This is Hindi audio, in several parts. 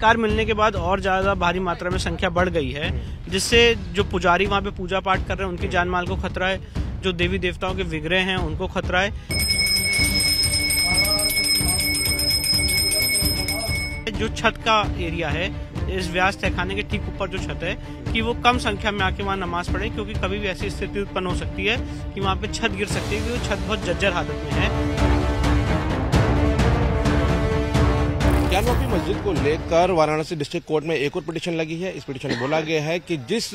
अधिकार मिलने के बाद और ज़्यादा भारी मात्रा में संख्या बढ़ गई है, जिससे जो पुजारी वहाँ पे पूजा पाठ कर रहे हैं, उनकी जान माल को खतरा है, जो देवी देवताओं के विग्रह हैं, उनको खतरा है। जो छत का एरिया है, इस व्यास तहखाने के ठीक ऊपर जो छत है, कि वो कम संख्या में आके वहाँ नमाज़ पढ़े, क्योंकि कभी भी ऐसी स्थिति उत्पन्न हो सकती है कि वहाँ पे छत गिर सकती है, क्योंकि छत बहुत जज्जर हालत में है। मस्जिद को लेकर वाराणसी डिस्ट्रिक्ट कोर्ट में एक और पिटिशन लगी है। इस पिटिशन में बोला गया है कि जिस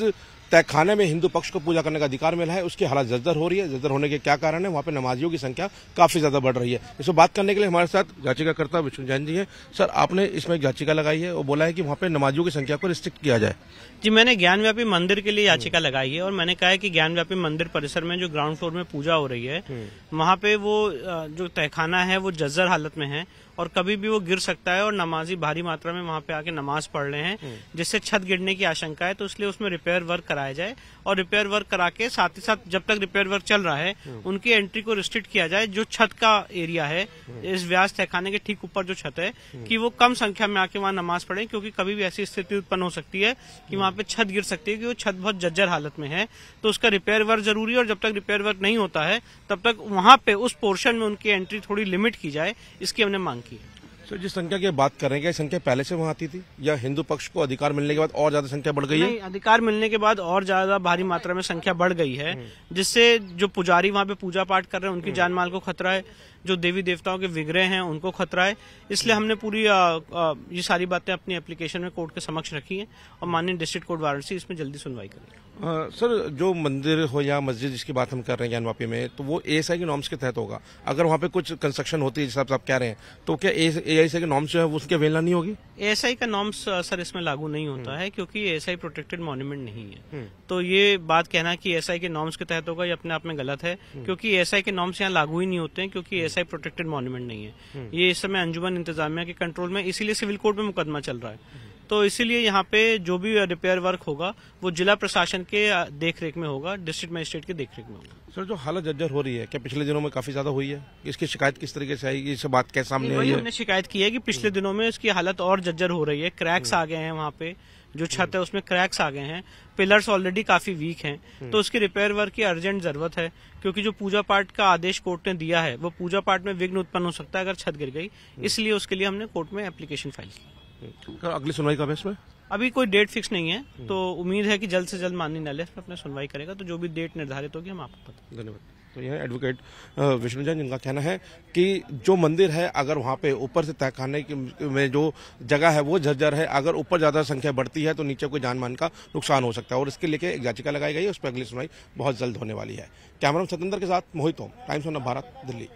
तहखाने में हिंदू पक्ष को पूजा करने का अधिकार मिला है उसकी हालत जर्जर हो रही है। जर्जर होने के क्या कारण है? वहाँ पे नमाजियों की संख्या काफ़ी ज़्यादा बढ़ रही है। इस बात करने के लिए हमारे साथ याचिकाकर्ता विष्णु जैन जी हैं। सर आपने इसमें एक याचिका लगाई है और बोला है कि वहाँ पे नमाजियों की संख्या को रिस्ट्रिक्ट किया जाए। जी मैंने ज्ञानव्यापी मंदिर के लिए याचिका लगाई है और मैंने कहा है कि ज्ञानव्यापी मंदिर परिसर में जो ग्राउंड फ्लोर में पूजा हो रही है वहाँ पे वो जो तहखाना है वो जर्जर हालत में है और कभी भी वो गिर सकता है और नमाजी भारी मात्रा में वहाँ पे आके नमाज़ पढ़ रहे हैं जिससे छत गिरने की आशंका है तो इसलिए उसमें रिपेयर वर्क कराया जाए और रिपेयर वर्क करा के साथ ही साथ जब तक रिपेयर वर्क चल रहा है उनकी एंट्री को रिस्ट्रिक्ट किया जाए जो छत का एरिया है इस व्यास तहखाने के ठीक ऊपर जो छत है कि वो कम संख्या में आके वहाँ नमाज़ पढ़े क्योंकि कभी भी ऐसी स्थिति उत्पन्न हो सकती है कि वहाँ पे छत गिर सकती है कि वो छत बहुत जज्जर हालत में है। तो उसका रिपेयर वर्क ज़रूरी है और जब तक रिपेयर वर्क नहीं होता है तब तक वहाँ पे उस पोर्शन में उनकी एंट्री थोड़ी लिमिट की जाए इसकी हमने मांग की है। सर जिस संख्या की बात कर रहे हैं क्या संख्या पहले से वहाँ आती थी? या हिंदू पक्ष को अधिकार मिलने के बाद और ज़्यादा संख्या बढ़ गई है? अधिकार मिलने के बाद और ज़्यादा भारी मात्रा में संख्या बढ़ गई है जिससे जो पुजारी वहाँ पे पूजा पाठ कर रहे हैं उनकी जान माल को खतरा है जो देवी देवताओं के विग्रह हैं उनको खतरा है। इसलिए हमने पूरी अ, अ, ये सारी बातें अपनी एप्लीकेशन में कोर्ट के समक्ष रखी हैं और माननीय डिस्ट्रिक्ट कोर्ट वाराणसी इसमें जल्दी सुनवाई करेगी सर जो मंदिर हो या मस्जिद जिसकी बात हम कर रहे हैं ज्ञानवापी में तो वो एएसआई के नॉर्म्स के तहत होगा। अगर वहाँ पे कुछ कंस्ट्रक्शन होती है जिस आप कह रहे हैं तो क्या एएसआई के नॉर्म्स जो है उसके उसकी अवेलना नहीं होगी? एएसआई का नॉर्म्स सर इसमें लागू नहीं होता है क्योंकि एएसआई प्रोटेक्टेड मॉन्यूमेंट नहीं है। तो ये बात कहना कि एएसआई के नॉर्म्स के तहत होगा ये अपने आप में गलत है क्योंकि एएसआई के नॉर्म्स यहाँ लागू ही नहीं होते हैं क्योंकि एएसआई प्रोटेक्टेड मॉन्यूमेंट नहीं है। ये इस समय अंजुमन इंतजामिया के कंट्रोल में इसीलिए सिविल कोर्ट में मुकदमा चल रहा है। तो इसीलिए यहाँ पे जो भी रिपेयर वर्क होगा वो जिला प्रशासन के देखरेख में होगा डिस्ट्रिक्ट मजिस्ट्रेट के देखरेख में होगा। सर जो हालत जर्जर हो रही है क्या पिछले दिनों में काफ़ी ज़्यादा हुई है? इसकी शिकायत किस तरीके से आई? इस बात कैसे सामने आई है। हमने शिकायत की है कि पिछले दिनों में इसकी हालत और जर्जर हो रही है। क्रैक्स आ गए हैं वहाँ पे जो छत है उसमें क्रैक्स आ गए हैं। पिलर्स ऑलरेडी काफ़ी वीक हैं। तो उसकी रिपेयर वर्क की अर्जेंट ज़रूरत है क्योंकि जो पूजा पाठ का आदेश कोर्ट ने दिया है वो पूजा पाठ में विघ्न उत्पन्न हो सकता है अगर छत गिर गई। इसलिए उसके लिए हमने कोर्ट में एप्लीकेशन फ़ाइल की सर, अगली सुनवाई कब है इसमें? अभी कोई डेट फिक्स नहीं है तो उम्मीद है कि जल्द से जल्द माननीय न्यायालय पर अपना सुनवाई करेगा तो जो भी डेट निर्धारित होगी हम आपको बता धन्यवाद। तो यह एडवोकेट विष्णु जैन जिनका कहना है कि जो मंदिर है अगर वहाँ पे ऊपर से तहखाने की- में जो जगह है वो जर्जर है अगर ऊपर ज़्यादा संख्या बढ़ती है तो नीचे कोई जान मान का नुकसान हो सकता है और इसके लेके एक याचिका लगाई गई है उस पर अगली सुनवाई बहुत जल्द होने वाली है। कैमरा सत्येंद्र के साथ मोहित ओम टाइम्स ऑफ़ भारत दिल्ली।